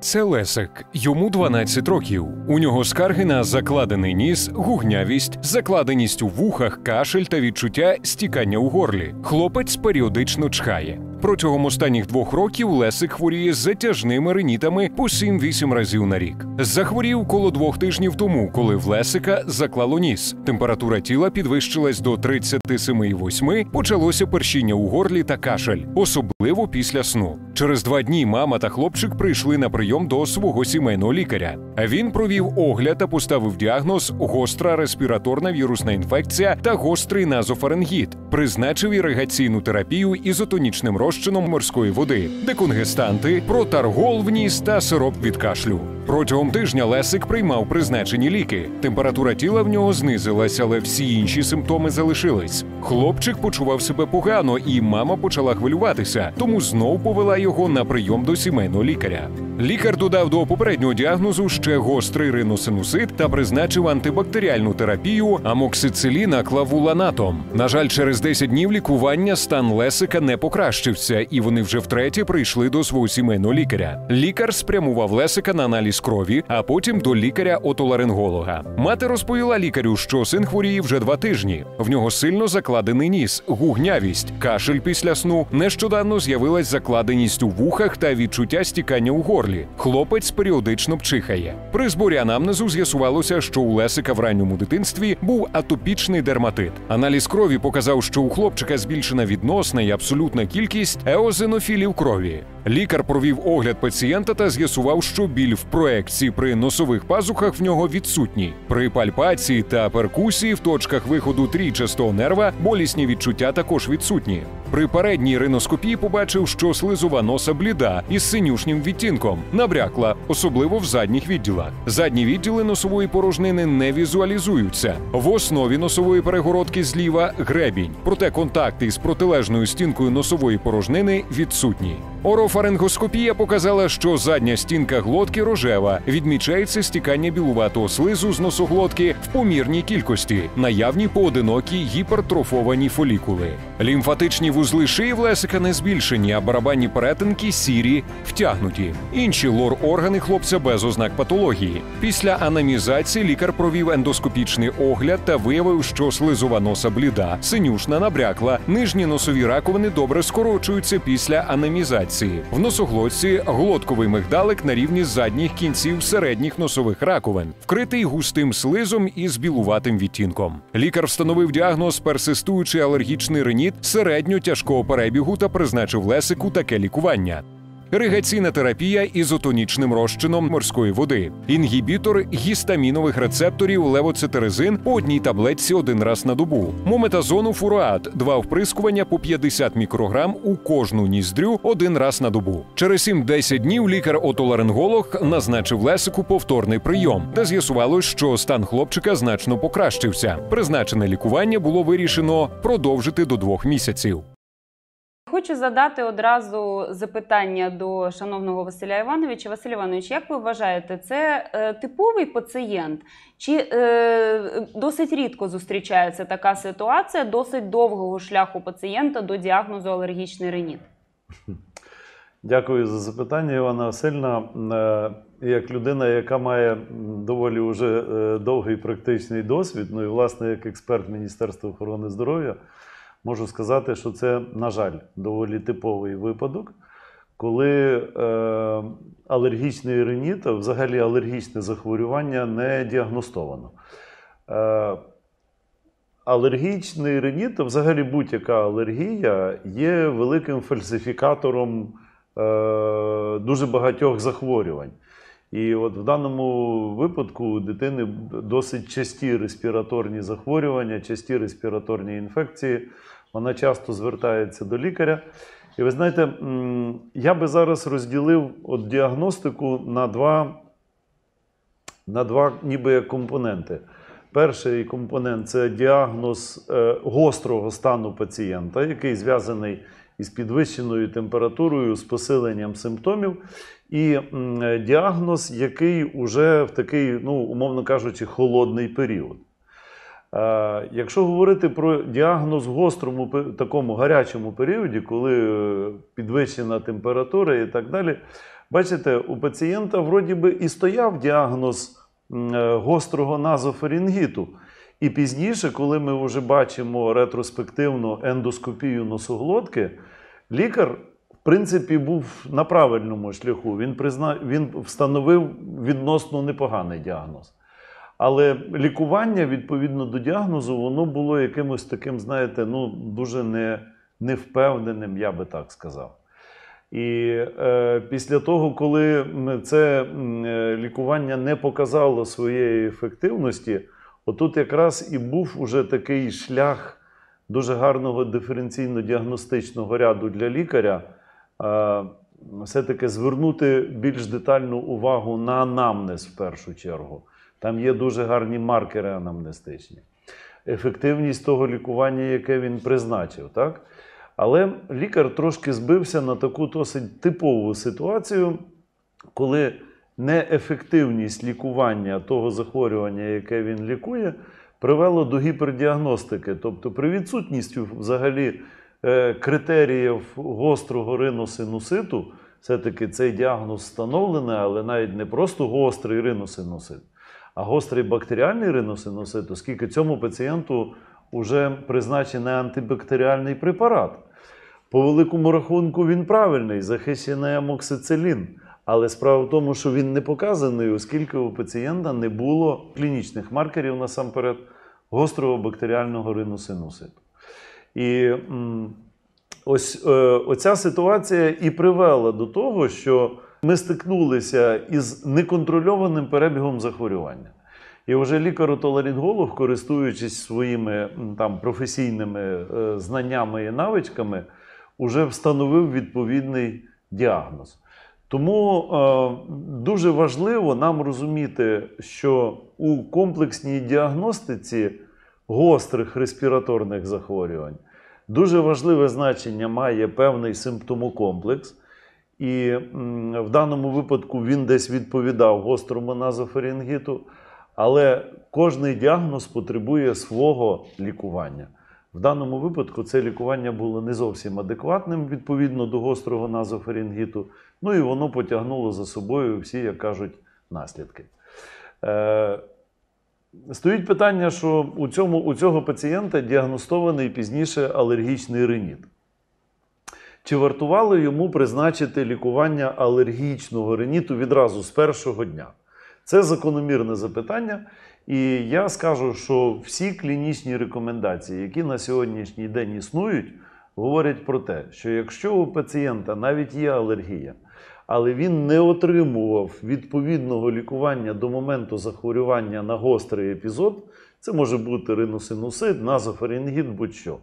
Це Лесик. Йому 12 років. У нього скарги на закладений ніс, гугнявість, закладеність у вухах, кашель та відчуття стікання у горлі. Хлопець періодично чхає. Протягом останніх двох років Лесик хворіє з затяжними ринітами по 7-8 разів на рік. Захворів коло двох тижнів тому, коли в Лесика заклало ніс. Температура тіла підвищилась до 37,8, почалося першіння у горлі та кашель, особливо після сну. Через два дні мама та хлопчик прийшли на прийом до свого сімейного лікаря. Він провів огляд та поставив діагноз гостра респіраторна вірусна інфекція та гострий назофарингіт. Призначив іригаційну терапію ізотонічним розчином морської води, деконгестанти, протаргол в ніс та сироп від кашлю. Протягом тижня Лесик приймав призначені ліки. Температура тіла в нього знизилась, але всі інші симптоми залишились. Хлопчик почував себе погано, і мама почала хвилюватися, тому знов повела його на прийом до сімейного лікаря. Лікар додав до попереднього діагнозу ще гострий риносинусит та призначив антибактеріальну терапію амоксициліна клавуланатом. На жаль, через 10 днів лікування стан Лесика не покращився, і вони вже втретє прийшли до свого сімейного лікаря. Лікар спрямував Лесика на аналіз крові, а потім до лікаря-отоларинголога. Мати розповіла лікарю, що син хворіє вже два тижні. В нього сильно закладений ніс, гугнявість, кашель після сну. Нещодавно з'явилась закладеність у вухах та відчуття стікання у горлі. Хлопець періодично пчихає. При зборі анамнезу з'ясувалося, що у Лесика в ранньому дитинстві був атопічний дерматит. Аналіз крові показав, що у хлопчика збільшена відносна і абсолютна кількість еозинофілів крові. Лікар провів огляд пацієнта та з'ясував, що біль в проекції при носових пазухах в нього відсутній. При пальпації та перкусії в точках виходу трійчастого нерва болісні відчуття також відсутні. При передній риноскопії побачив, що слизова носа бліда із синюшнім відтінком, набрякла, особливо в задніх відділах. Задні відділи носової порожнини не візуалізуються. В основі носової перегородки зліва гребінь, проте контакти із протилежною стінкою носової порожнини відсутні. Орофарингоскопія показала, що задня стінка глотки рожева, відмічається стікання білуватого слизу з носоглотки в помірній кількості, наявні поодинокі гіпертрофовані фолікули. Лімфатичні вузли шиї в Лесика не збільшені, а барабанні перетинки сірі, втягнуті. Інші лор-органи хлопця без ознак патології. Після анамізації лікар провів ендоскопічний огляд та виявив, що слизова носа бліда, синюшна набрякла, нижні носові раковини добре скорочуються після анамізації. В носоглотці глотковий мигдалик на рівні задніх кінців середніх носових раковин, вкритий густим слизом і з білуватим відтінком. Лікар встановив діагноз персистуючий алергічний реніт середньо тяжкого перебігу та призначив Лесику таке лікування. Іригаційна терапія ізотонічним розчином морської води, інгібітор гістамінових рецепторів левоцетерезин по одній таблетці один раз на добу, мометазону фуруат, два вприскування по 50 мікрограм у кожну ніздрю один раз на добу. Через 7-10 днів лікар-отоларинголог назначив Лесику повторний прийом, де з'ясувалось, що стан хлопчика значно покращився. Призначене лікування було вирішено продовжити до двох місяців. Хочу задати одразу запитання до шановного Василя Івановича. Василь Іванович, як ви вважаєте, це е, типовий пацієнт? Чи е, досить рідко зустрічається така ситуація досить довгого шляху пацієнта до діагнозу алергічний реніт? Дякую за запитання, Івана Васильівна. Е, Як людина, яка має доволі вже е, довгий практичний досвід, ну і власне як експерт Міністерства охорони здоров'я, можу сказати, що це, на жаль, доволі типовий випадок, коли е, алергічний реніт, а взагалі алергічне захворювання не діагностовано. Е, Алергічний реніт, а взагалі будь-яка алергія, є великим фальсифікатором е, дуже багатьох захворювань. І от в даному випадку у дитини досить часті респіраторні захворювання, часті респіраторні інфекції. Вона часто звертається до лікаря. І ви знаєте, я би зараз розділив от діагностику на два, на два ніби компоненти. Перший компонент це діагноз е, гострого стану пацієнта, який зв'язаний із підвищеною температурою, з посиленням симптомів, і діагноз, який уже в такий, ну, умовно кажучи, холодний період. Е, Якщо говорити про діагноз в гострому такому гарячому періоді, коли е, підвищена температура і так далі, бачите, у пацієнта вроді би і стояв діагноз е, гострого назофарингіту. І пізніше, коли ми вже бачимо ретроспективну ендоскопію носоглотки, лікар, в принципі, був на правильному шляху. Він, призна... він встановив відносно непоганий діагноз. Але лікування відповідно до діагнозу, воно було якимось таким, знаєте, ну, дуже не, невпевненим, я би так сказав. І е, після того, коли це е, лікування не показало своєї ефективності, отут якраз і був уже такий шлях дуже гарного диференційно-діагностичного ряду для лікаря. Е, все-таки звернути більш детальну увагу на анамнез в першу чергу. Там є дуже гарні маркери анамнестичні. Ефективність того лікування, яке він призначив. Так? Але лікар трошки збився на таку досить типову ситуацію, коли неефективність лікування того захворювання, яке він лікує, привело до гіпердіагностики. Тобто, при відсутністю взагалі е, критеріїв гострого риносинуситу, все-таки цей діагноз встановлений, але навіть не просто гострий риносинусит, а гострий бактеріальний риносинусит, оскільки цьому пацієнту вже призначений антибактеріальний препарат. По великому рахунку він правильний, захищений амоксицилін. Але справа в тому, що він не показаний, оскільки у пацієнта не було клінічних маркерів насамперед гострого бактеріального риносинуситу. І ось е, оця ситуація і привела до того, що ми стикнулися із неконтрольованим перебігом захворювання. І вже лікар-отоларинголог, користуючись своїми там, професійними е, знаннями і навичками, вже встановив відповідний діагноз. Тому е, дуже важливо нам розуміти, що у комплексній діагностиці гострих респіраторних захворювань дуже важливе значення має певний симптомокомплекс. І в даному випадку він десь відповідав гострому назофарингіту, але кожний діагноз потребує свого лікування. В даному випадку це лікування було не зовсім адекватним відповідно до гострого назофарингіту, ну і воно потягнуло за собою всі, як кажуть, наслідки. Е, Стоїть питання, що у, цьому, у цього пацієнта діагностований пізніше алергічний риніт. Чи вартувало йому призначити лікування алергічного риніту відразу з першого дня? Це закономірне запитання. І я скажу, що всі клінічні рекомендації, які на сьогоднішній день існують, говорять про те, що якщо у пацієнта навіть є алергія, але він не отримував відповідного лікування до моменту захворювання на гострий епізод, це може бути риносинусит, назофарингіт, будь-що.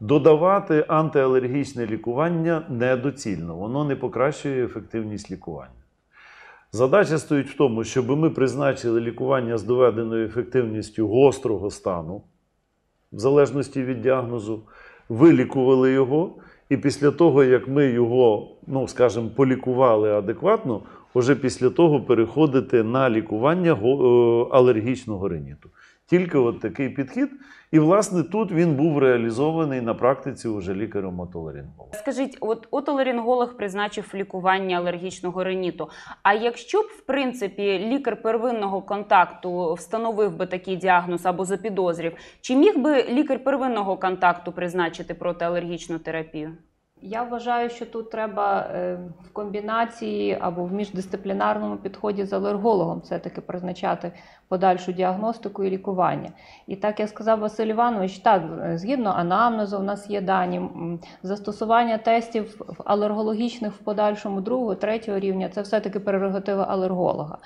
Додавати антиалергічне лікування недоцільно, воно не покращує ефективність лікування. Задача стоїть в тому, щоб ми призначили лікування з доведеною ефективністю гострого стану, в залежності від діагнозу, вилікували його, і після того, як ми його, ну скажімо, полікували адекватно, вже після того переходити на лікування е, алергічного риніту. Тільки от такий підхід. І, власне, тут він був реалізований на практиці уже лікарем-отоларингологом. Скажіть, от отоларинголог призначив лікування алергічного риніту. А якщо б, в принципі, лікар первинного контакту встановив би такий діагноз або запідозрів, чи міг би лікар первинного контакту призначити протиалергічну терапію? Я вважаю, що тут треба е, в комбінації або в міждисциплінарному підході з алергологом все-таки призначати подальшу діагностику і лікування. І так як сказав Василь Іванович, так, е, згідно анамнезу, у нас є дані застосування тестів алергологічних в подальшому другого, третього рівня це все-таки прерогатива алерголога.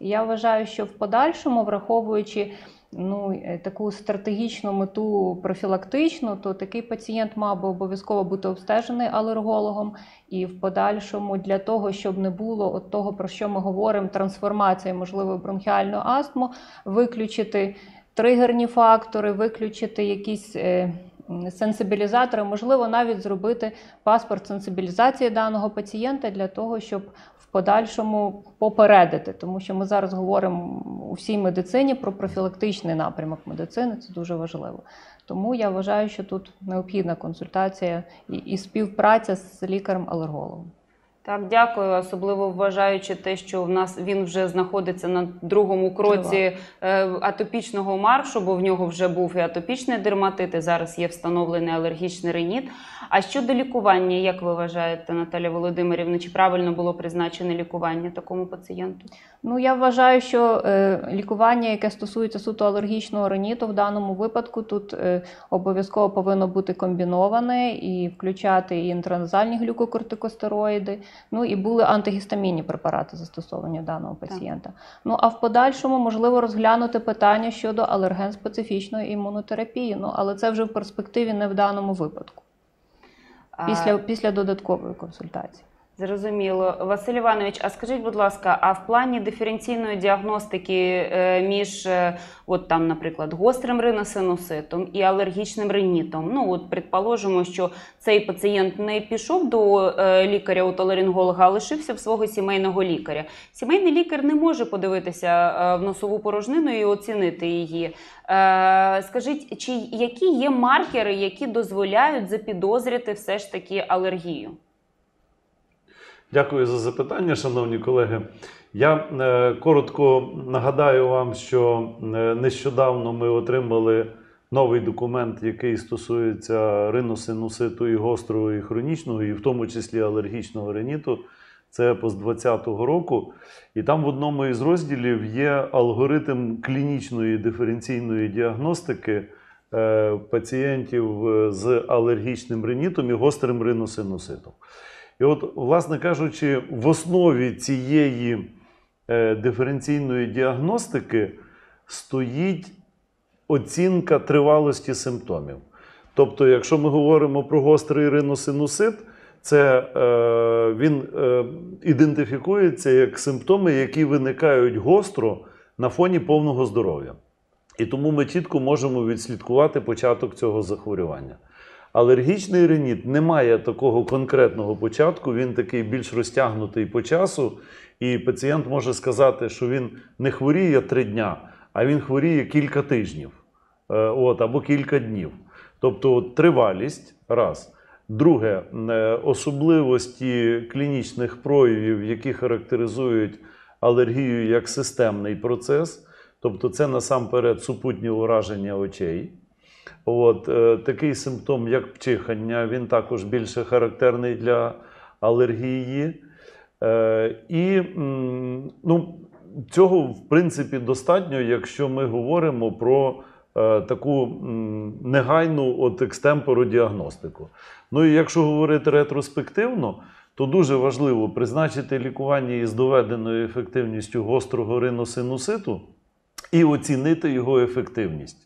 І я вважаю, що в подальшому, враховуючи ну, е, таку стратегічну мету профілактичну, то такий пацієнт мав би обов'язково бути обстежений алергологом. І в подальшому для того, щоб не було от того, про що ми говоримо, трансформації можливо бронхіальну астму, виключити тригерні фактори, виключити якісь е, сенсибілізатори, можливо, навіть зробити паспорт сенсибілізації даного пацієнта для того, щоб подальшому попередити, тому що ми зараз говоримо у всій медицині про профілактичний напрямок медицини, це дуже важливо. Тому я вважаю, що тут необхідна консультація і, і співпраця з лікарем-алергологом. Так, дякую. Особливо вважаючи те, що в нас він вже знаходиться на другому кроці е, атопічного маршу, бо в нього вже був і атопічний дерматит, і зараз є встановлений алергічний реніт. А щодо лікування, як ви вважаєте, Наталя Володимирівна, чи правильно було призначене лікування такому пацієнту? Ну, я вважаю, що е, лікування, яке стосується суто алергічного риніту, в даному випадку тут е, обов'язково повинно бути комбіноване і включати і інтраназальні глюкокортикостероїди, ну і були антигістамінні препарати застосовані даного пацієнта. Ну а в подальшому можливо розглянути питання щодо алерген-специфічної імунотерапії. Ну але це вже в перспективі не в даному випадку, А, після, після додаткової консультації. Зрозуміло. Василь Іванович, а скажіть, будь ласка, а в плані диференційної діагностики е, між, е, от там, наприклад, гострим риносинуситом і алергічним ринітом, ну от предположимо, що цей пацієнт не пішов до е, лікаря-отоларинголога, а лишився в свого сімейного лікаря. Сімейний лікар не може подивитися в носову порожнину і оцінити її. Скажіть, чи які є маркери, які дозволяють запідозрити все ж таки алергію? Дякую за запитання, шановні колеги. Я е, коротко нагадаю вам, що е, нещодавно ми отримали новий документ, який стосується риносинуситу і гострого і хронічного, і в тому числі алергічного риніту. Це по з 2020 року. І там в одному із розділів є алгоритм клінічної диференційної діагностики е, пацієнтів з алергічним ринітом і гострим риносинуситом. І от, власне кажучи, в основі цієї е, диференційної діагностики стоїть оцінка тривалості симптомів. Тобто, якщо ми говоримо про гострий риносинусит, це е, він е, ідентифікується як симптоми, які виникають гостро на фоні повного здоров'я. І тому ми чітко можемо відслідкувати початок цього захворювання. Алергічний реніт не має такого конкретного початку, він такий більш розтягнутий по часу, і пацієнт може сказати, що він не хворіє три дня, а він хворіє кілька тижнів е, от, або кілька днів. Тобто тривалість раз. Друге, е, особливості клінічних проявів, які характеризують алергію як системний процес, тобто це насамперед супутні ураження очей. От, е, такий симптом, як пчихання, він також більше характерний для алергії. Е, і ну, цього, в принципі, достатньо, якщо ми говоримо про е, таку негайну от екстемпору діагностику. Ну і якщо говорити ретроспективно, то дуже важливо призначити лікування із доведеною ефективністю гострого риносинуситу і оцінити його ефективність.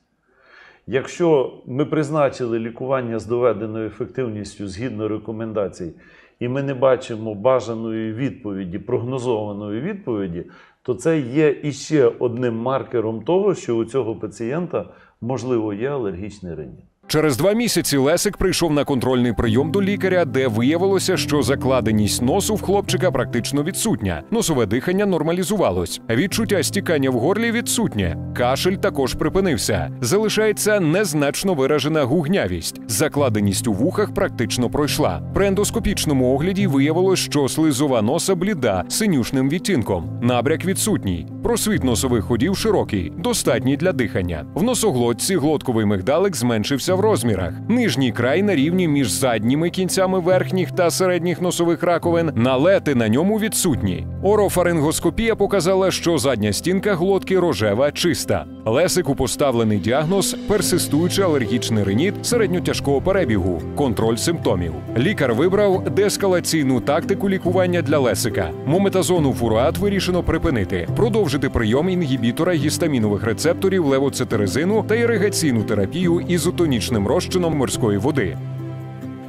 Якщо ми призначили лікування з доведеною ефективністю згідно рекомендацій, і ми не бачимо бажаної відповіді, прогнозованої відповіді, то це є іще одним маркером того, що у цього пацієнта можливо є алергічний реніт. Через два місяці Лесик прийшов на контрольний прийом до лікаря, де виявилося, що закладеність носу в хлопчика практично відсутня. Носове дихання нормалізувалось. Відчуття стікання в горлі відсутнє. Кашель також припинився. Залишається незначно виражена гугнявість. Закладеність у вухах практично пройшла. При ендоскопічному огляді виявилось, що слизова носа бліда синюшним відтінком. Набряк відсутній. Просвіт носових ходів широкий, достатній для дихання. В носоглотці глотковий мигдалик зменшився в розмірах. Нижній край на рівні між задніми кінцями верхніх та середніх носових раковин. Налети на ньому відсутні. Орофарингоскопія показала, що задня стінка глотки рожева, чиста. Лесику поставлений діагноз персистуючий алергічний реніт середньотяжкого перебігу, контроль симптомів. Лікар вибрав деескалаційну тактику лікування для Лесика. Мометазону фуруат вирішено припинити, продовжити прийом інгібітора гістамінових рецепторів левоцетерезину та іригаційну терапію ізотонічним розчином морської води.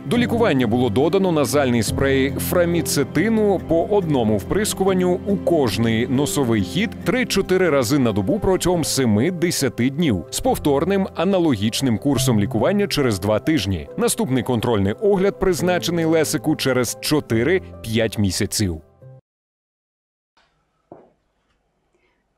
До лікування було додано назальний спрей фраміцетину по одному вприскуванню у кожний носовий хід 3-4 рази на добу протягом 7-10 днів з повторним аналогічним курсом лікування через 2 тижні. Наступний контрольний огляд призначений Лесику через 4-5 місяців.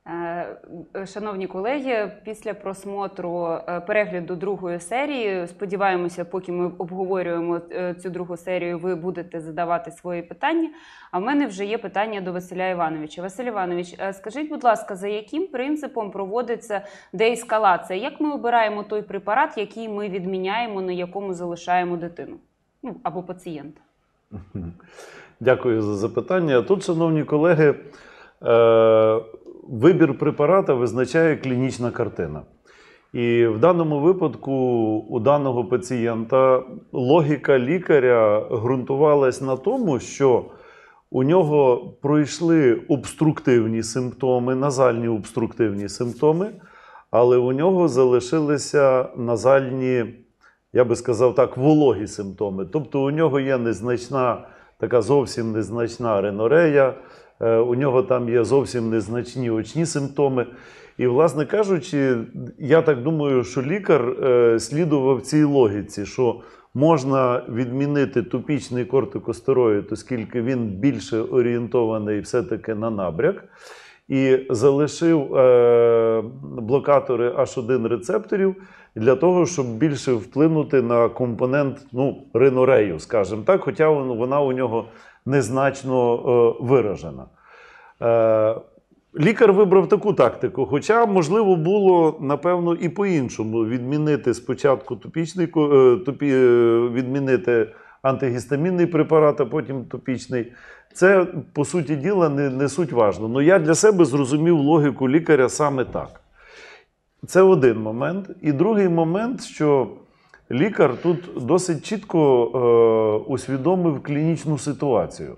Е, е, Шановні колеги, після просмотру е, перегляду другої серії, сподіваємося, поки ми обговорюємо е, цю другу серію, ви будете задавати свої питання. А в мене вже є питання до Василя Івановича. Василь Іванович, е, скажіть, будь ласка, за яким принципом проводиться деескалація? Як ми обираємо той препарат, який ми відміняємо, на якому залишаємо дитину? Ну або пацієнта? Дякую за запитання. Тут, шановні колеги, е, вибір препарата визначає клінічна картина. І в даному випадку у даного пацієнта логіка лікаря ґрунтувалась на тому, що у нього пройшли обструктивні симптоми, назальні обструктивні симптоми, але у нього залишилися назальні, я би сказав так, вологі симптоми. Тобто у нього є незначна, така зовсім незначна ренорея, у нього там є зовсім незначні очні симптоми. І, власне кажучи, я так думаю, що лікар е, слідував цій логіці, що можна відмінити тупічний кортикостероїд, оскільки він більше орієнтований все-таки на набряк, і залишив е, блокатори H1 рецепторів для того, щоб більше вплинути на компонент ну, ринорею, скажімо так, хоча вона у нього незначно е, виражена. Е, Лікар вибрав таку тактику, хоча можливо було напевно і по-іншому відмінити спочатку топічний е, топі, відмінити антигістамінний препарат, а потім топічний. Це по суті діла не, не суть важно. Ну я для себе зрозумів логіку лікаря саме так. Це один момент. І другий момент, що лікар тут досить чітко е, усвідомив клінічну ситуацію. Е,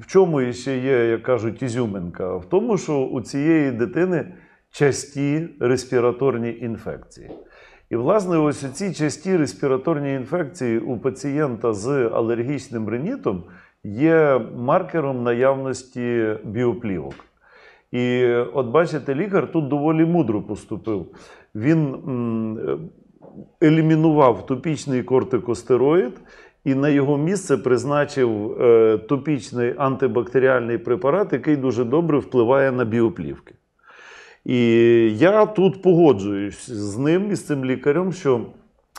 в чому ще є, як кажуть, ізюминка? В тому, що у цієї дитини часті респіраторні інфекції. І, власне, ось ці часті респіраторні інфекції у пацієнта з алергічним ринітом є маркером наявності біоплівок. І от бачите, лікар тут доволі мудро поступив. Він елімінував топічний кортикостероїд і на його місце призначив е, топічний антибактеріальний препарат, який дуже добре впливає на біоплівки. І я тут погоджуюсь з ним і з цим лікарем, що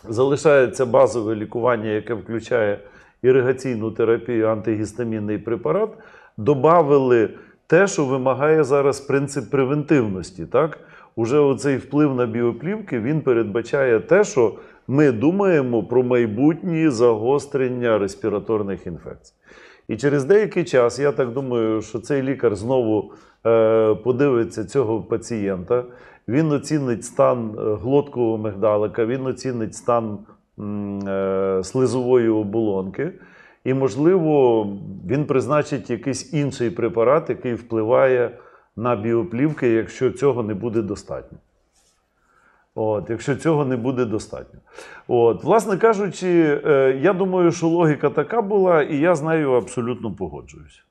залишається базове лікування, яке включає іригаційну терапію, антигістамінний препарат. Добавили те, що вимагає зараз принцип превентивності. Так? Уже оцей вплив на біоплівки він передбачає те, що ми думаємо про майбутні загострення респіраторних інфекцій. І через деякий час, я так думаю, що цей лікар знову е, подивиться цього пацієнта, він оцінить стан е, глоткового мигдалика, він оцінить стан е, слизової оболонки, і, можливо, він призначить якийсь інший препарат, який впливає на біоплівки, якщо цього не буде достатньо. От, якщо цього не буде достатньо. От, власне кажучи, е, я думаю, що логіка така була, і я з нею абсолютно погоджуюся.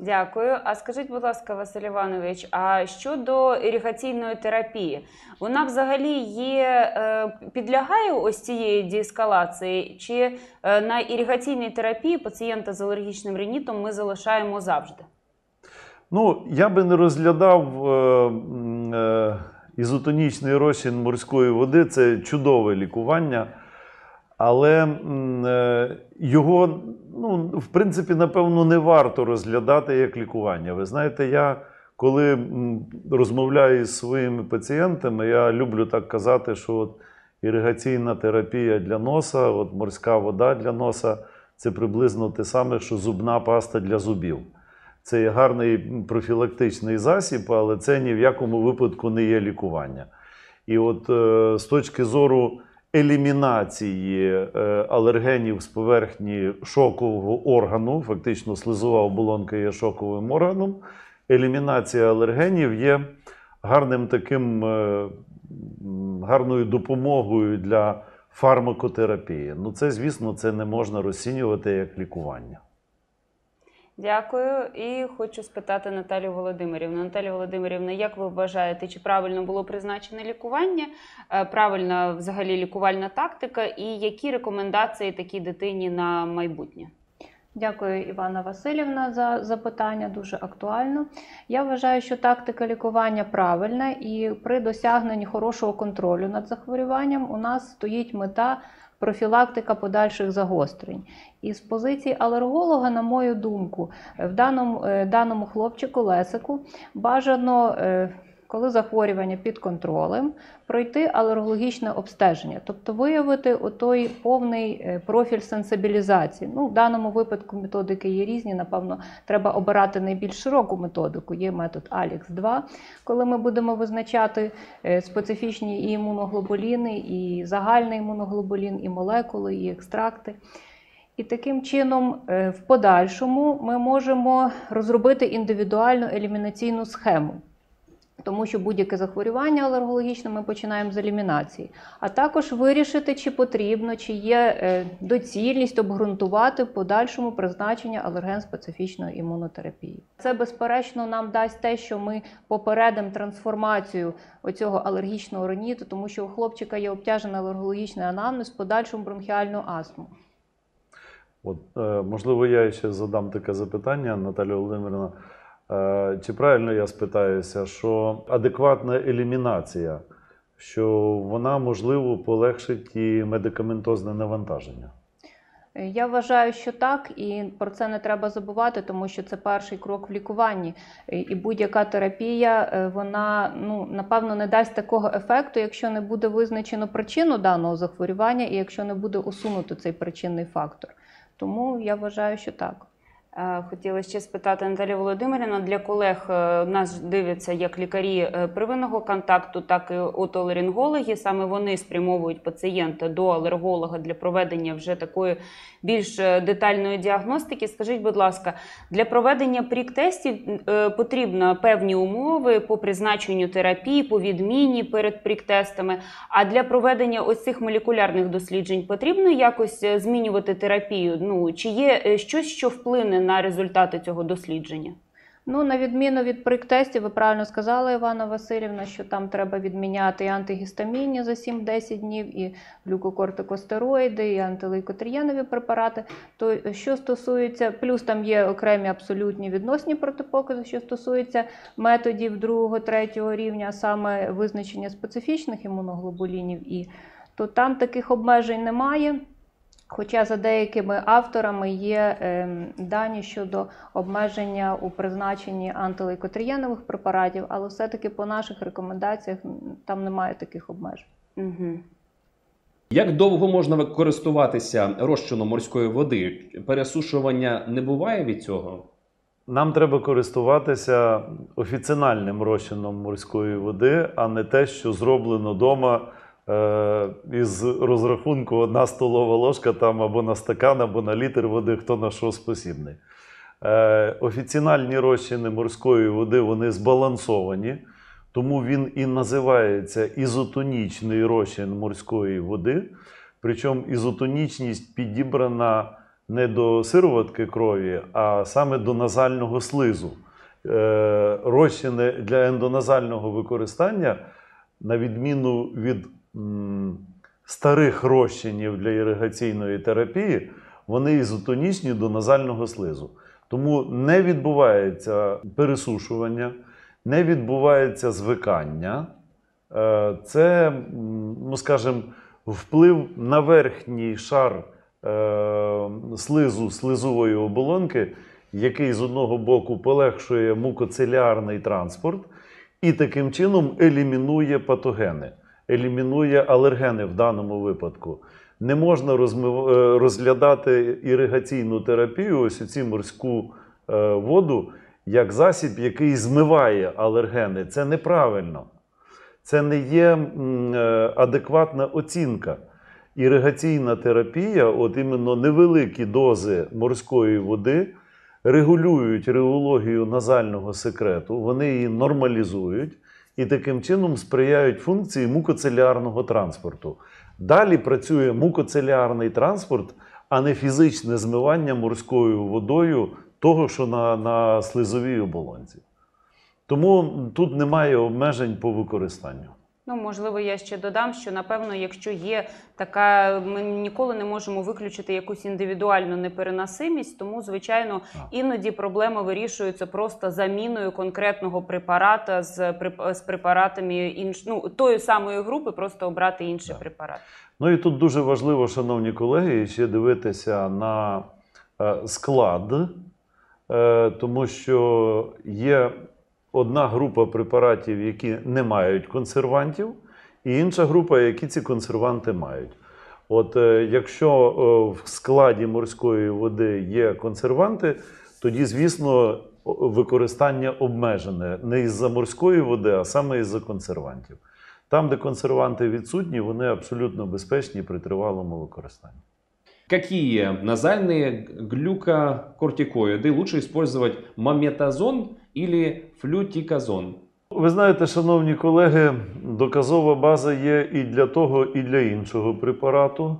Дякую. А скажіть, будь ласка, Василь Іванович, а щодо іригаційної терапії, вона взагалі є, е, підлягає ось цієї деескалації? Чи е, на іригаційній терапії пацієнта з алергічним ринітом ми залишаємо завжди? Ну, я би не розглядав е, ізотонічний розчин морської води, це чудове лікування. Але е, його, ну, в принципі, напевно, не варто розглядати як лікування. Ви знаєте, я коли розмовляю з своїми пацієнтами, я люблю так казати, що от іригаційна терапія для носа, от морська вода для носа це приблизно те саме, що зубна паста для зубів. Це є гарний профілактичний засіб, але це ні в якому випадку не є лікування. І от е, з точки зору елімінації е, алергенів з поверхні шокового органу, фактично слизова оболонка є шоковим органом, елімінація алергенів є гарним таким, е, гарною допомогою для фармакотерапії. Ну, це, звісно, це не можна розцінювати як лікування. Дякую. І хочу спитати Наталію Володимирівну. Наталія Володимирівна, як ви вважаєте, чи правильно було призначене лікування? Е, Правильна взагалі лікувальна тактика, і які рекомендації такій дитині на майбутнє? Дякую, Івана Васильівна, за запитання. Дуже актуально. Я вважаю, що тактика лікування правильна, і при досягненні хорошого контролю над захворюванням у нас стоїть мета профілактика подальших загострень. І з позиції алерголога, на мою думку, в даному, е, даному хлопчику Лесику бажано. Коли захворювання під контролем, пройти алергологічне обстеження, тобто виявити отой повний е, профіль сенсибілізації. Ну, в даному випадку методики є різні. Напевно, треба обирати найбільш широку методику. Є метод алікс 2 коли ми будемо визначати е, специфічні і імуноглобуліни, і загальний імуноглобулін, і молекули, і екстракти. І таким чином, е, в подальшому, ми можемо розробити індивідуальну елімінаційну схему. Тому що будь-яке захворювання алергологічне ми починаємо з елімінації, а також вирішити, чи потрібно, чи є е, доцільність обґрунтувати в подальшому призначення алерген-специфічної імунотерапії. Це безперечно нам дасть те, що ми попередимо трансформацію оцього алергічного риніту, тому що у хлопчика є обтяжений алергологічний анамнез, подальшому бронхіальну астму. От, е, можливо, я ще задам таке запитання, Наталя Володимирівна. Е, чи правильно я спитаюся, що адекватна елімінація, що вона можливо полегшить і медикаментозне навантаження? Я вважаю, що так, і про це не треба забувати, тому що це перший крок в лікуванні. І будь-яка терапія, е, вона ну напевно не дасть такого ефекту, якщо не буде визначено причину даного захворювання, і якщо не буде усунуто цей причинний фактор. Тому я вважаю, що так. Е, Хотіла ще спитати Наталія Володимирівна, для колег е, нас дивляться як лікарі е, первинного контакту, так і отоларингологи. Саме вони спрямовують пацієнта до алерголога для проведення вже такої більш детальної діагностики. Скажіть, будь ласка, для проведення прік-тестів потрібно певні умови по призначенню терапії, по відміні перед прік-тестами. А для проведення ось цих молекулярних досліджень потрібно якось змінювати терапію? Ну чи є щось, що вплине на результати цього дослідження? Ну, на відміну від прик-тестів, ви правильно сказали, Івана Васильівна, що там треба відміняти і антигістамінні за 7-10 днів, і глюкокортикостероїди, і антилейкотрієнові препарати. То що стосується, плюс там є окремі абсолютні відносні протипокази, що стосується методів другого, третього рівня, а саме визначення специфічних імуноглобулінів, і то там таких обмежень немає. Хоча за деякими авторами є ем, дані щодо обмеження у призначенні антилейкотрієнових препаратів, але все-таки по наших рекомендаціях там немає таких обмежень. Угу. Як довго можна користуватися розчином морської води? Пересушування не буває від цього? Нам треба користуватися офіціональним розчином морської води, а не те, що зроблено вдома із розрахунку одна столова ложка там або на стакан, або на літр води, хто на що спосібний. Е, офіціональні розчини морської води вони збалансовані, тому він і називається ізотонічний розчин морської води. Причому ізотонічність підібрана не до сироватки крові, а саме до назального слизу. Е, розчини для ендоназального використання, на відміну від старих розчинів для іригаційної терапії, вони ізотонічні до назального слизу. Тому не відбувається пересушування, не відбувається звикання. Е, Це, ну скажімо, вплив на верхній шар е, слизу слизової оболонки, який з одного боку полегшує мукоцелярний транспорт і таким чином елімінує патогени, елімінує алергени в даному випадку. Не можна е, розглядати іригаційну терапію, ось цю морську е, воду, як засіб, який змиває алергени. Це неправильно. Це не є е, адекватна оцінка. Іригаційна терапія, от іменно невеликі дози морської води, регулюють реологію назального секрету, вони її нормалізують і таким чином сприяють функції мукоцелярного транспорту. Далі працює мукоцелярний транспорт, а не фізичне змивання морською водою того, що на, на слизовій оболонці. Тому тут немає обмежень по використанню. Ну, можливо, я ще додам, що напевно, якщо є така, ми ніколи не можемо виключити якусь індивідуальну непереносимість, тому звичайно іноді проблеми вирішуються просто заміною конкретного препарата з, з препаратами інш, ну, тої самої групи, просто обрати інший Так. препарат. Ну і тут дуже важливо, шановні колеги, ще дивитися на е, склад, е, тому що є одна група препаратів, які не мають консервантів, і інша група, які ці консерванти мають. От е, якщо е, в складі морської води є консерванти, тоді, звісно, використання обмежене не із-за морської води, а саме із-за консервантів. Там, де консерванти відсутні, вони абсолютно безпечні при тривалому використанні. Какие назальные глюкокортикоиды лучше использовать мометазон или флютиказон? Ви знаєте, шановні колеги, доказова база є і для того, і для іншого препарату.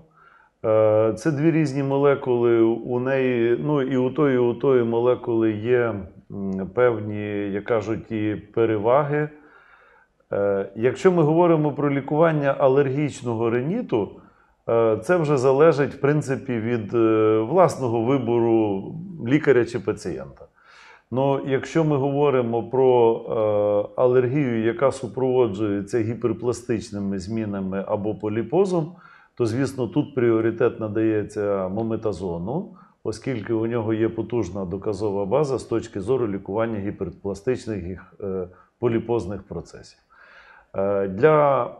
Е, Це дві різні молекули. У неї, ну і у тої, і у тої молекули є певні, як кажуть, і переваги. Е, Якщо ми говоримо про лікування алергічного риніту, е, це вже залежить, в принципі, від власного вибору лікаря чи пацієнта. Ну, якщо ми говоримо про е, алергію, яка супроводжується гіперпластичними змінами або поліпозом, то звісно тут пріоритет надається мометазону, оскільки у нього є потужна доказова база з точки зору лікування гіперпластичних е, поліпозних процесів. Е, Для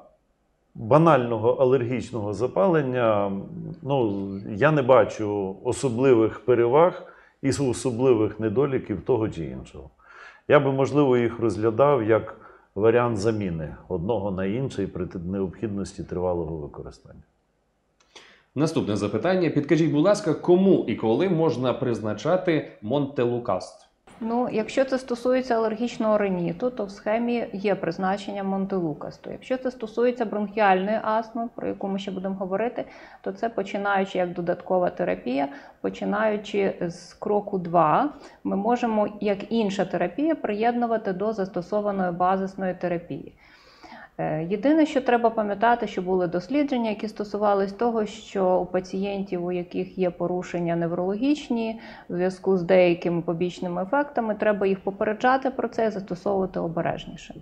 банального алергічного запалення ну, я не бачу особливих переваг і особливих недоліків того чи іншого. Я би, можливо, їх розглядав як варіант заміни одного на інший при необхідності тривалого використання. Наступне запитання. Підкажіть, будь ласка, кому і коли можна призначати Монтелукаст? Ну, якщо це стосується алергічного риніту, то в схемі є призначення Монтелукасту. Якщо це стосується бронхіальної астми, про яку ми ще будемо говорити, то це починаючи як додаткова терапія, починаючи з кроку 2, ми можемо як інша терапія приєднувати до застосованої базисної терапії. Е, Єдине, що треба пам'ятати, що були дослідження, які стосувались того, що у пацієнтів, у яких є порушення неврологічні, в зв'язку з деякими побічними ефектами, треба їх попереджати про це і застосовувати обережніше.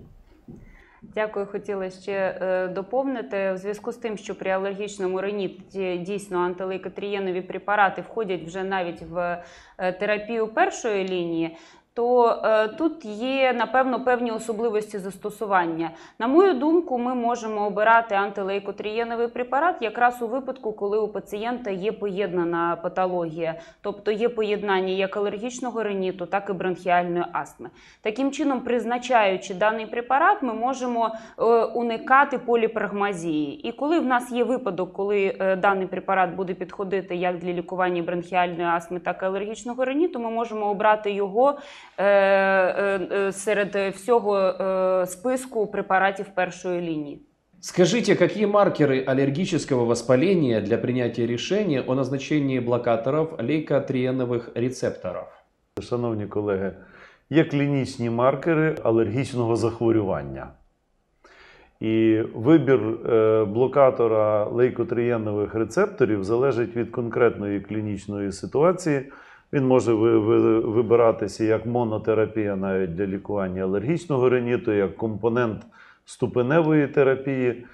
Дякую, хотіла ще е, доповнити. В зв'язку з тим, що при алергічному риніті дійсно антилейкотрієнові препарати входять вже навіть в е, терапію першої лінії. То е, тут є напевно певні особливості застосування. На мою думку, ми можемо обирати антилейкотрієновий препарат якраз у випадку, коли у пацієнта є поєднана патологія, тобто є поєднання як алергічного риніту, так і бронхіальної астми. Таким чином, призначаючи даний препарат, ми можемо е, уникати поліпрагмазії. І коли в нас є випадок, коли е, даний препарат буде підходити як для лікування бронхіальної астми, так і алергічного риніту, ми можемо обрати його серед всього е, списку препаратів першої лінії. Скажите, какие маркеры аллергического воспаления для принятия решения о назначении блокаторов лейкотриеновых рецепторов? Шановні колеги, є клінічні маркери алергічного захворювання. І вибір е, блокатора лейкотриєнових рецепторів залежить від конкретної клінічної ситуації. Він може ви- ви- вибиратися як монотерапія навіть для лікування алергічного риніту, як компонент ступеневої терапії.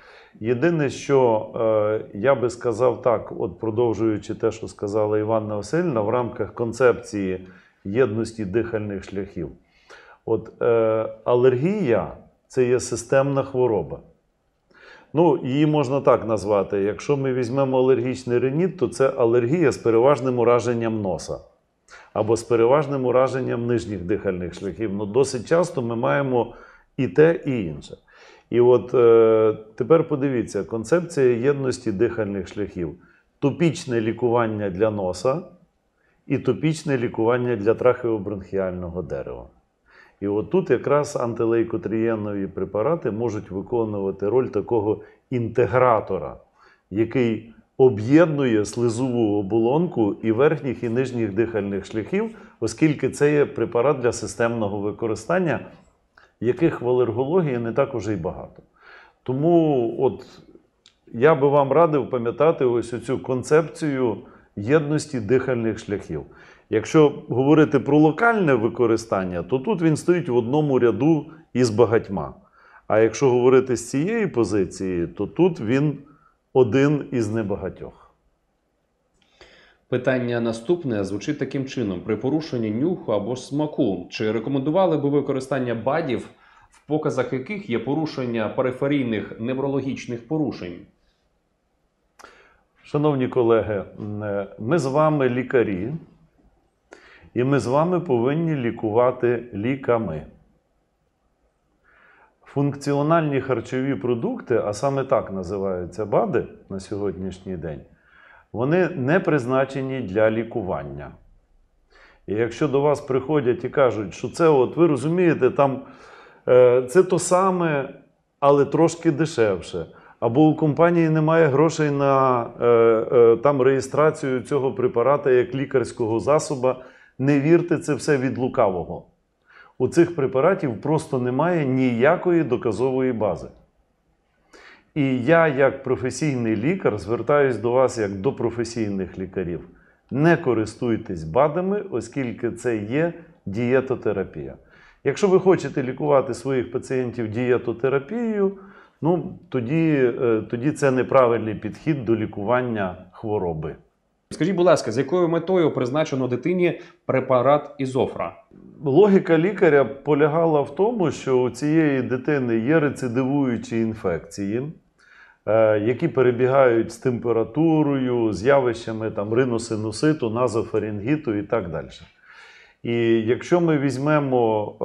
Єдине, що е, я би сказав так, от продовжуючи те, що сказала Іванна Васильівна, в рамках концепції єдності дихальних шляхів. От е, алергія це є системна хвороба. Ну, її можна так назвати. Якщо ми візьмемо алергічний реніт, то це алергія з переважним ураженням носа або з переважним ураженням нижніх дихальних шляхів. Ну, досить часто ми маємо і те, і інше. І от е, тепер подивіться: концепція єдності дихальних шляхів: топічне лікування для носа і топічне лікування для трахеобронхіального дерева. І от тут якраз антилейкотрієнові препарати можуть виконувати роль такого інтегратора який об'єднує слизову оболонку і верхніх і нижніх дихальних шляхів, оскільки це є препарат для системного використання, яких в алергології не так уже й багато. Тому от я би вам радив пам'ятати ось цю концепцію єдності дихальних шляхів. Якщо говорити про локальне використання, то тут він стоїть в одному ряду із багатьма. А якщо говорити з цієї позиції, то тут він один із небагатьох. Питання наступне звучить таким чином: при порушенні нюху або смаку, чи рекомендували би використання БАДів, в показах яких є порушення периферійних неврологічних порушень? Шановні колеги, е, ми з вами лікарі, і ми з вами повинні лікувати ліками. Функціональні харчові продукти, а саме так називаються БАДи на сьогоднішній день, вони не призначені для лікування. І якщо до вас приходять і кажуть, що це, от ви розумієте, там е, це то саме, але трошки дешевше. Або у компанії немає грошей на е, е, там реєстрацію цього препарата як лікарського засоба. Не вірте це все від лукавого. У цих препаратів просто немає ніякої доказової бази. І я, як професійний лікар, звертаюсь до вас як до професійних лікарів. Не користуйтесь БАДами, оскільки це є дієтотерапія. Якщо ви хочете лікувати своїх пацієнтів дієтотерапією, ну тоді, е, тоді це неправильний підхід до лікування хвороби. Скажіть, будь ласка, з якою метою призначено дитині препарат ізофра? Логіка лікаря полягала в тому, що у цієї дитини є рецидивуючі інфекції, е, які перебігають з температурою, з явищами там, риносинуситу, назофарингіту і так далі. І якщо ми візьмемо е,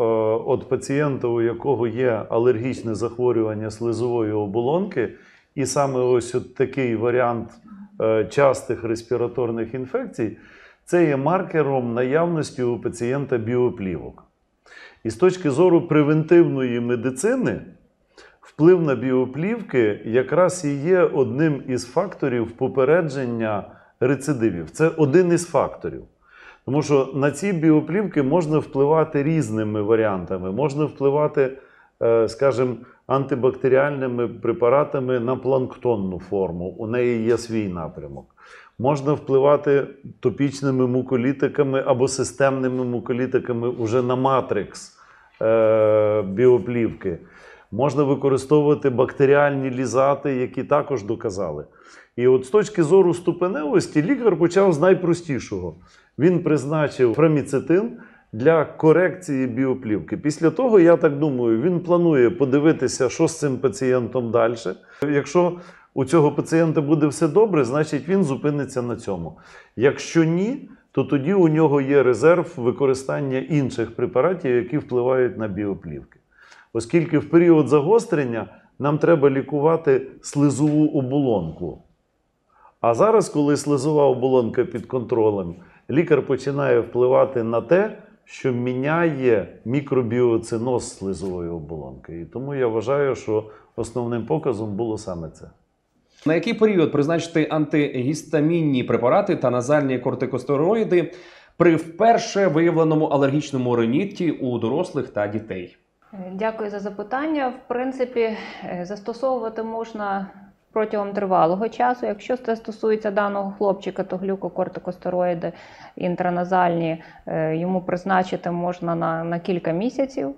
от пацієнта, у якого є алергічне захворювання слизової оболонки, і саме ось от такий варіант частих респіраторних інфекцій, це є маркером наявності у пацієнта біоплівок. І з точки зору превентивної медицини, вплив на біоплівки якраз і є одним із факторів попередження рецидивів. Це один із факторів. Тому що на ці біоплівки можна впливати різними варіантами. Можна впливати, е, скажімо, антибактеріальними препаратами на планктонну форму. У неї є свій напрямок. Можна впливати топічними муколітиками або системними муколітиками уже на матрикс е, біоплівки. Можна використовувати бактеріальні лізати, які також доказали. І от з точки зору ступеневості лікар почав з найпростішого. Він призначив фраміцетин для корекції біоплівки. Після того, я так думаю, він планує подивитися, що з цим пацієнтом далі. Якщо у цього пацієнта буде все добре, значить він зупиниться на цьому. Якщо ні, то тоді у нього є резерв використання інших препаратів, які впливають на біоплівки. Оскільки в період загострення нам треба лікувати слизову оболонку. А зараз, коли слизова оболонка під контролем, лікар починає впливати на те, що міняє мікробіоциноз слизової оболонки. І тому я вважаю, що основним показом було саме це. На який період призначити антигістамінні препарати та назальні кортикостероїди при вперше виявленому алергічному риніті у дорослих та дітей? Дякую за запитання. В принципі, е, застосовувати можна протягом тривалого часу. Якщо це стосується даного хлопчика, то глюкокортикостероїди інтраназальні е, йому призначити можна на, на кілька місяців.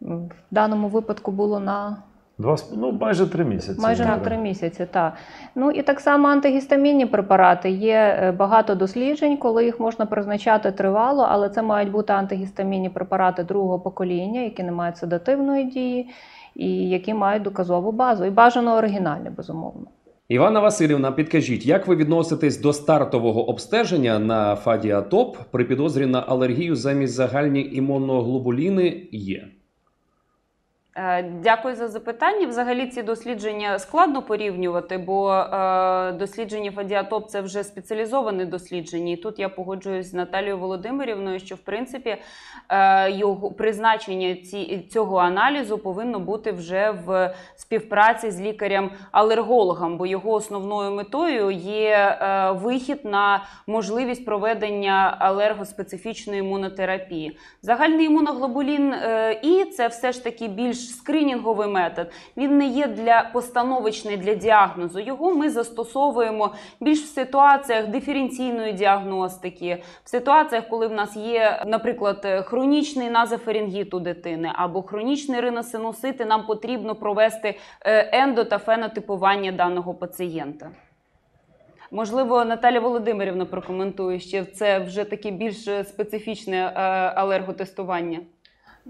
В даному випадку було на Два, ну, майже три місяці. Майже на три місяці, так. Ну і так само антигістамінні препарати. Є е, багато досліджень, коли їх можна призначати тривало, але це мають бути антигістамінні препарати другого покоління, які не мають седативної дії і які мають доказову базу. І бажано оригінальне, безумовно. Івана Васильівна, підкажіть, як ви відноситесь до стартового обстеження на фадіатоп при підозрі на алергію замість загальні імуноглобуліни є? Е, Дякую за запитання. Взагалі ці дослідження складно порівнювати, бо е, дослідження Фадіатоп це вже спеціалізоване дослідження. І тут я погоджуюсь з Наталією Володимирівною, що в принципі е, його призначення цього аналізу повинно бути вже в співпраці з лікарем-алергологом, бо його основною метою є вихід на можливість проведення алергоспецифічної імунотерапії. Загальний імуноглобулін І це все ж таки більш скринінговий метод. Він не є для постановочний для діагнозу. Його ми застосовуємо більш в ситуаціях диференційної діагностики, в ситуаціях, коли в нас є, наприклад, хронічний назофарингіт у дитини або хронічний риносинусит, і нам потрібно провести е, ендо та фенотипування даного пацієнта. Можливо, Наталя Володимирівна прокоментує ще це вже таке більш е, специфічне е, алерготестування.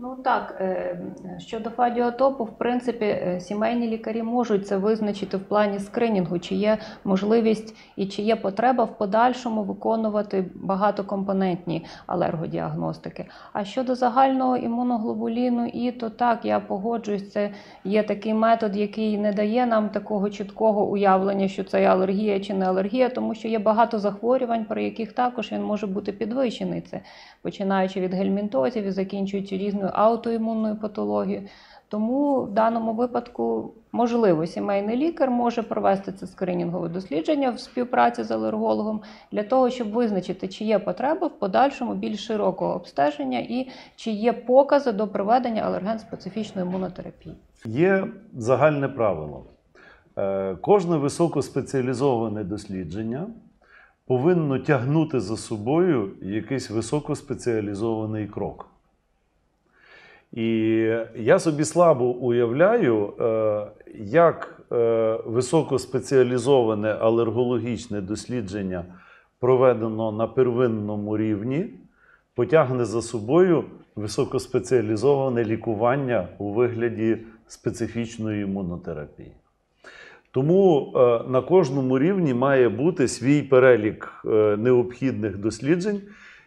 Ну так, е, щодо фадіотопу, в принципі, е, сімейні лікарі можуть це визначити в плані скринінгу, чи є можливість і чи є потреба в подальшому виконувати багатокомпонентні алергодіагностики. А щодо загального імуноглобуліну, і то так, я погоджуюсь, це є такий метод, який не дає нам такого чіткого уявлення, що це алергія чи не алергія, тому що є багато захворювань, при яких також він може бути підвищений. Це починаючи від гельмінтозів і закінчуючи різною аутоімунною патологією. Тому в даному випадку можливо сімейний лікар може провести це скринінгове дослідження в співпраці з алергологом для того, щоб визначити, чи є потреба в подальшому більш широкого обстеження і чи є покази до проведення алерген-специфічної імунотерапії. Є загальне правило. Е, Кожне високоспеціалізоване дослідження повинно тягнути за собою якийсь високоспеціалізований крок. І я собі слабо уявляю, е, як е, високоспеціалізоване алергологічне дослідження, проведено на первинному рівні, потягне за собою високоспеціалізоване лікування у вигляді специфічної імунотерапії. Тому е, на кожному рівні має бути свій перелік необхідних досліджень,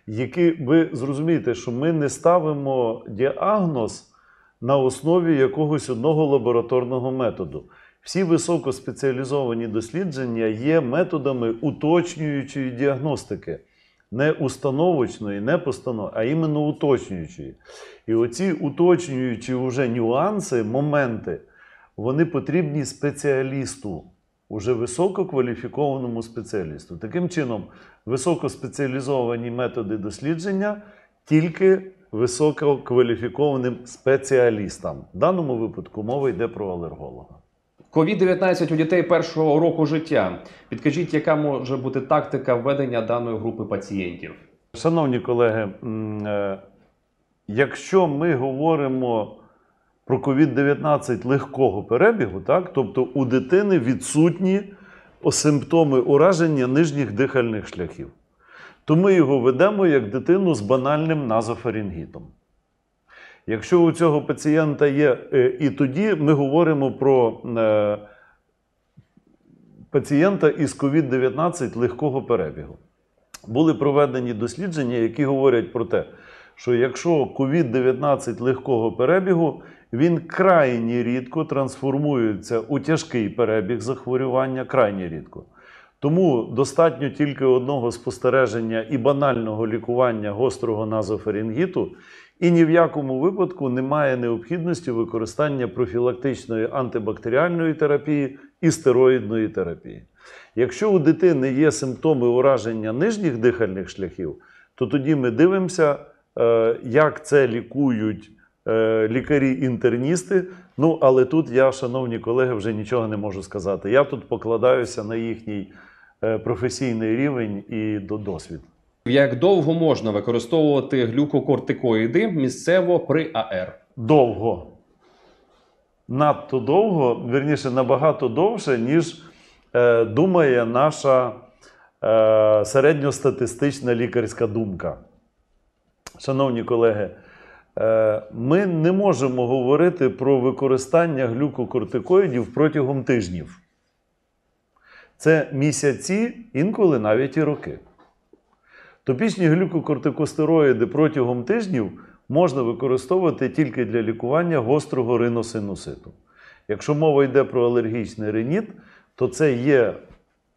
які ви зрозумієте, що ми не ставимо діагноз на основі якогось одного лабораторного методу. Всі високоспеціалізовані дослідження є методами уточнюючої діагностики, не установочної, не постановочної, а іменно уточнюючої. І оці уточнюючі вже нюанси, моменти, вони потрібні спеціалісту, уже висококваліфікованому спеціалісту. Таким чином, високоспеціалізовані методи дослідження тільки висококваліфікованим спеціалістам. В даному випадку мова йде про алерголога. COVID-19 у дітей першого року життя. Підкажіть, яка може бути тактика введення даної групи пацієнтів? Шановні колеги, е, якщо ми говоримо про COVID-19 легкого перебігу, так, тобто у дитини відсутні симптоми ураження нижніх дихальних шляхів, то ми його ведемо як дитину з банальним назофарингітом. Якщо у цього пацієнта є, е, і тоді ми говоримо про е, пацієнта із COVID-19 легкого перебігу. Були проведені дослідження, які говорять про те, що якщо COVID-19 легкого перебігу, він крайні рідко трансформується у тяжкий перебіг захворювання, крайні рідко. Тому достатньо тільки одного спостереження і банального лікування гострого назофарингіту, і ні в якому випадку немає необхідності використання профілактичної антибактеріальної терапії і стероїдної терапії. Якщо у дитини є симптоми ураження нижніх дихальних шляхів, то тоді ми дивимося, як це лікують е, лікарі-інтерністи. Ну, але тут я, шановні колеги, вже нічого не можу сказати. Я тут покладаюся на їхній е, професійний рівень і до досвід. Як довго можна використовувати глюкокортикоїди місцево при АР? довго. Надто довго, вірніше, набагато довше, ніж е, думає наша е, середньостатистична лікарська думка. Шановні колеги, е, ми не можемо говорити про використання глюкокортикоїдів протягом тижнів. Це місяці, інколи навіть і роки. Топічні глюкокортикостероїди протягом тижнів можна використовувати тільки для лікування гострого риносинуситу. Якщо мова йде про алергічний риніт, то це є,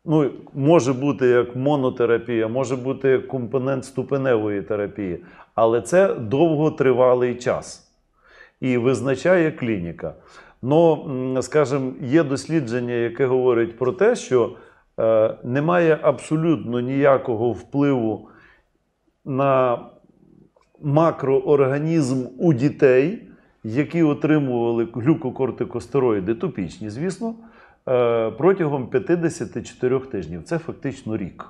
ну, може бути як монотерапія, може бути як компонент ступеневої терапії, але це довготривалий час і визначає клініка. Ну, скажімо, є дослідження, яке говорить про те, що е, немає абсолютно ніякого впливу на макроорганізм у дітей, які отримували глюкокортикостероїди, топічні, звісно, протягом 54 тижнів. Це фактично рік.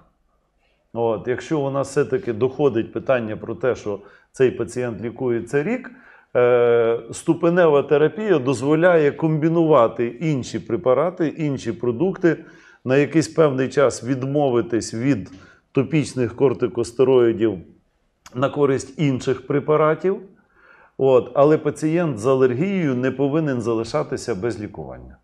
От, якщо у нас все-таки доходить питання про те, що цей пацієнт лікується рік, е, ступенева терапія дозволяє комбінувати інші препарати, інші продукти, на якийсь певний час відмовитись від топічних кортикостероїдів на користь інших препаратів. От, але пацієнт з алергією не повинен залишатися без лікування.